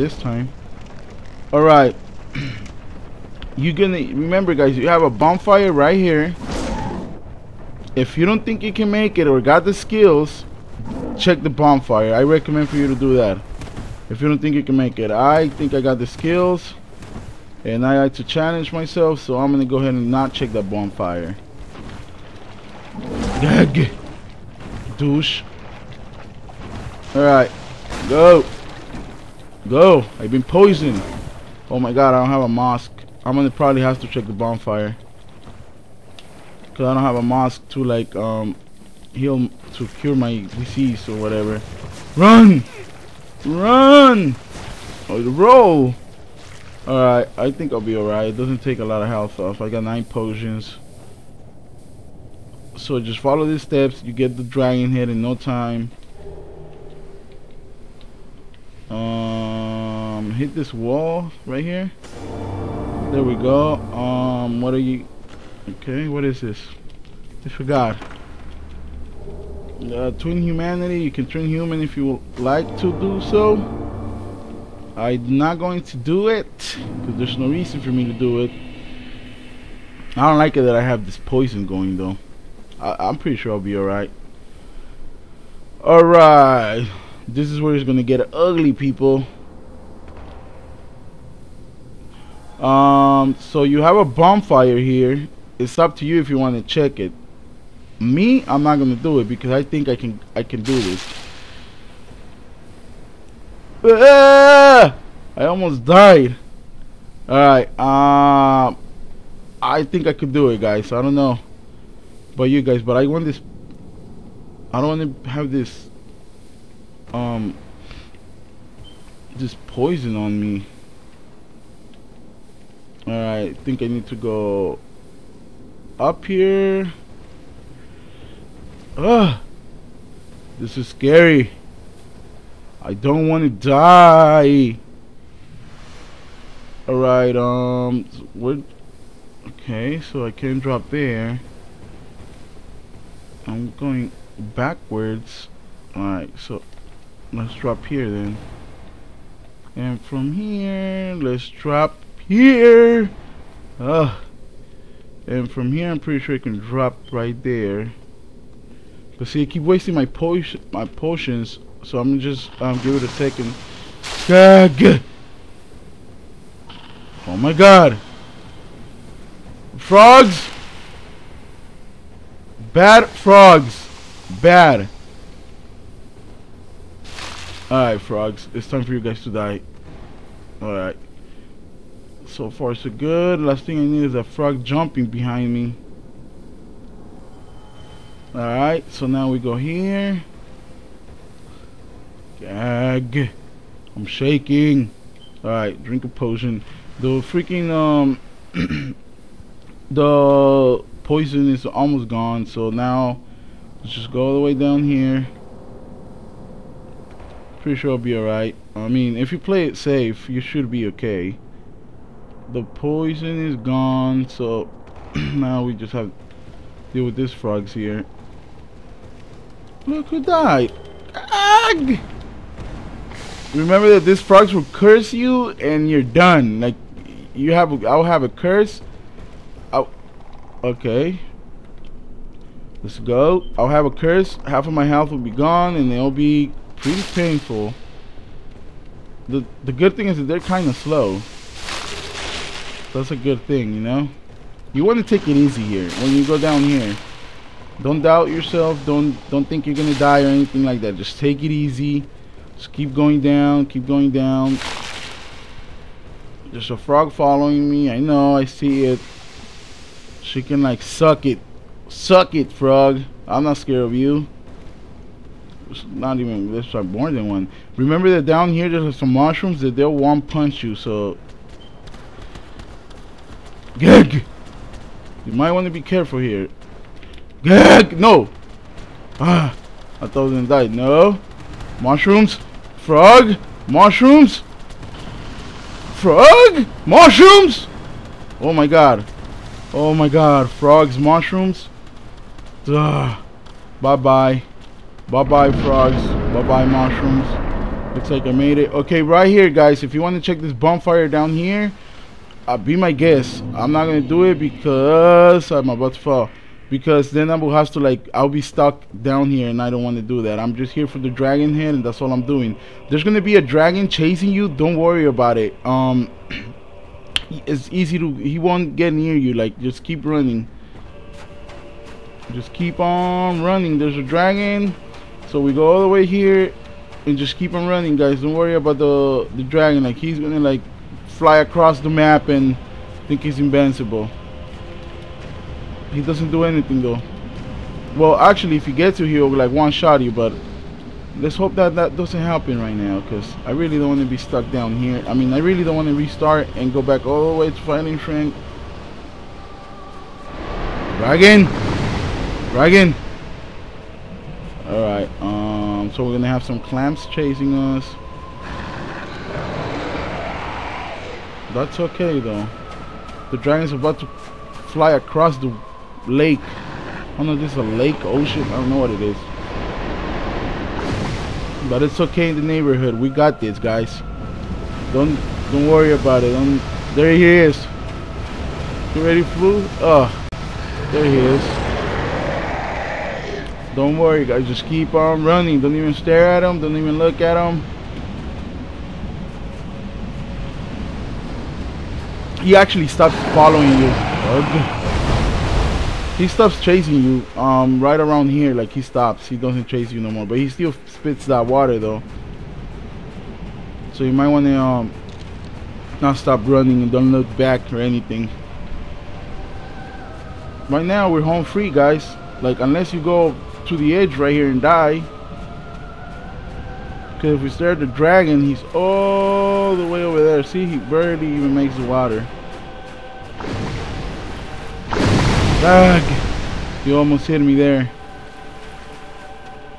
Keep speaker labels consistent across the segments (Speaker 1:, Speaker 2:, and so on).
Speaker 1: this time. Alright. You're gonna remember guys, you have a bonfire right here. If you don't think you can make it or got the skills, check the bonfire. I recommend for you to do that. If you don't think you can make it. I think I got the skills. And I like to challenge myself, so I'm gonna go ahead and not check that bonfire. Douche. Alright. Go. Go. I've been poisoned. Oh my god, I don't have a mask. I'm gonna probably have to check the bonfire. Cause I don't have a mask to like um heal to cure my disease or whatever. Run! Run! Oh, roll! Alright, I think I'll be alright. It doesn't take a lot of health off. I got 9 potions. So just follow these steps. You get the dragon head in no time. Um, hit this wall right here. There we go. Um, what are you... Okay, what is this? I forgot. Uh, twin humanity. You can twin human if you like to do so. I'm not going to do it because there's no reason for me to do it. I don't like it that I have this poison going though. I am pretty sure I'll be alright. Alright. This is where it's gonna get ugly people. Um so you have a bonfire here. It's up to you if you want to check it. Me, I'm not gonna do it because I think I can I can do this. Ah! I almost died. Alright, um I think I could do it guys. I don't know about you guys, but I want this I don't want to have this um this poison on me. I think I need to go up here. Ugh. This is scary. I don't want to die. Alright, um, what? Okay, so I can drop there. I'm going backwards. Alright, so let's drop here then. And from here, let's drop here. Ugh. And from here, I'm pretty sure I can drop right there. But see, I keep wasting my potion, my potions, so I'm just um, give it a second. Gag. Oh my god. Frogs. Bad frogs. Bad. Alright, frogs. It's time for you guys to die. Alright. So far, so good. Last thing I need is a frog jumping behind me. Alright, so now we go here. Gag. I'm shaking. Alright, drink a potion. The freaking, um, the poison is almost gone. So now, let's just go all the way down here. Pretty sure I'll be alright. I mean, if you play it safe, you should be okay. The poison is gone, so now we just have to deal with these frogs here. Look who died. Ag! Remember that these frogs will curse you and you're done. Like you have a, I'll have a curse. I'll, okay. Let's go. I'll have a curse. Half of my health will be gone and they'll be pretty painful. The the good thing is that they're kind of slow. That's a good thing, you know? You want to take it easy here when you go down here. Don't doubt yourself. Don't don't think you're gonna die or anything like that. Just take it easy. Just keep going down. Keep going down. There's a frog following me. I know. I see it. She can like suck it. Suck it, frog. I'm not scared of you. It's not even. There's like more than one. Remember that down here there's some mushrooms that they'll one punch you. So. Gag. You might want to be careful here. No! Ah, I thought I was gonna die. No! Mushrooms! Frog! Mushrooms! Frog! Mushrooms! Oh my god. Oh my god. Frogs, mushrooms. Duh. Bye bye. Bye bye, frogs. Bye bye, mushrooms. Looks like I made it. Okay, right here, guys. If you want to check this bonfire down here, be my guest. I'm not gonna do it because I'm about to fall. Because then I will have to like I'll be stuck down here and I don't want to do that. I'm just here for the dragon head and that's all I'm doing. There's gonna be a dragon chasing you. Don't worry about it. Um, it's easy to. He won't get near you. Like just keep running. Just keep on running. There's a dragon. So we go all the way here and just keep on running guys don't worry about the the dragon like he's gonna like fly across the map and think he's invincible. He doesn't do anything though. Well actually if he gets to you he'll like one shot you but let's hope that that doesn't happen right now because I really don't want to be stuck down here. I mean I really don't want to restart and go back all the way to fighting Shrink dragon! Dragon! Alright um, so we're gonna have some clamps chasing us. That's okay though. The dragon's about to fly across the lake. I don't no, this is a lake, ocean. I don't know what it is. But it's okay in the neighborhood. We got this, guys. Don't don't worry about it. Don't, there he is. You ready, flew? Oh, ah, there he is. Don't worry, guys. Just keep on running. Don't even stare at him, Don't even look at them. He actually stops following you. He stops chasing you um, right around here. Like he stops. He doesn't chase you no more. But he still spits that water though. So you might want to um, not stop running and don't look back or anything. Right now we're home free, guys. Like unless you go to the edge right here and die. Because if we stare at the dragon, he's all the way over there. See, he barely even makes the water. Ugh! He almost hit me there.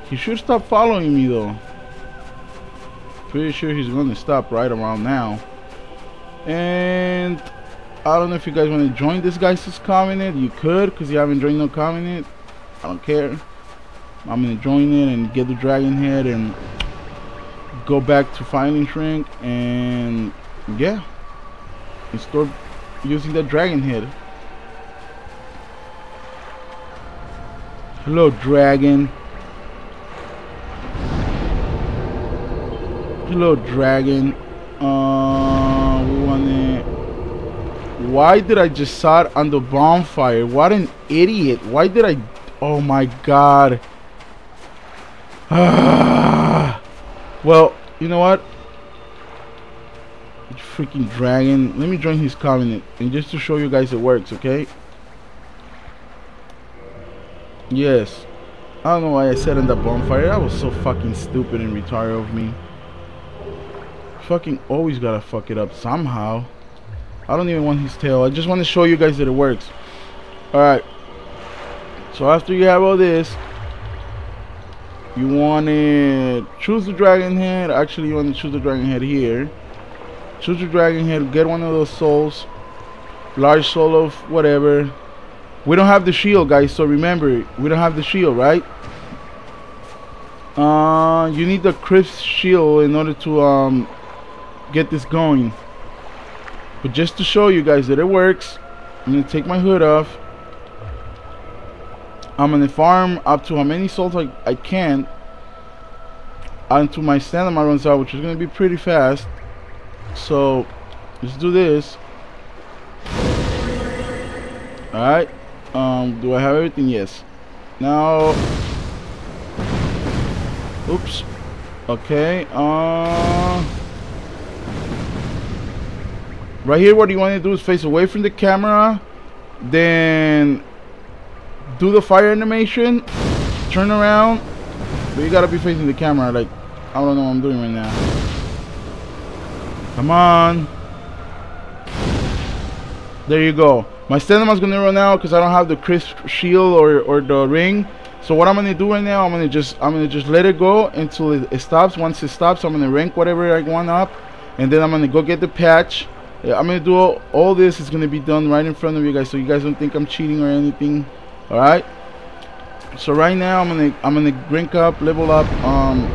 Speaker 1: He should stop following me though. Pretty sure he's going to stop right around now. And I don't know if you guys want to join this guy's covenant. You could, because you haven't joined no covenant. it. I don't care. I'm gonna join it and get the dragon head and go back to fighting shrink and yeah. And start using the dragon head. Hello dragon. Hello dragon. Uh wanna why did I just sat on the bonfire? What an idiot. Why did I oh my god well, you know what? Freaking dragon. Let me join his covenant. And just to show you guys it works, okay? Yes. I don't know why I said in the bonfire. That was so fucking stupid and retarded of me. Fucking always gotta fuck it up somehow. I don't even want his tail. I just want to show you guys that it works. Alright. So after you have all this, you want to choose the dragon head. Actually you want to choose the dragon head here. Choose the dragon head. Get one of those souls. Large soul of whatever. We don't have the shield guys so remember we don't have the shield right? Uh you need the Crest Shield in order to um get this going. But just to show you guys that it works I'm gonna take my hood off I'm gonna farm up to how many souls I, I can until my stamina runs out which is gonna be pretty fast. So let's do this. Alright um do I have everything? Yes. Now oops. Okay uh right here what you want to do is face away from the camera then do the fire animation, turn around, but you gotta be facing the camera. Like, I don't know what I'm doing right now. Come on. There you go. My stamina's gonna run out because I don't have the Crest Shield or, or the ring. So what I'm gonna do right now, I'm gonna just I'm gonna just let it go until it, it stops. Once it stops, I'm gonna rank whatever I want up, and then I'm gonna go get the patch. I'm gonna do all, all this is gonna be done right in front of you guys, so you guys don't think I'm cheating or anything all right? So right now i'm gonna i'm gonna drink up level up um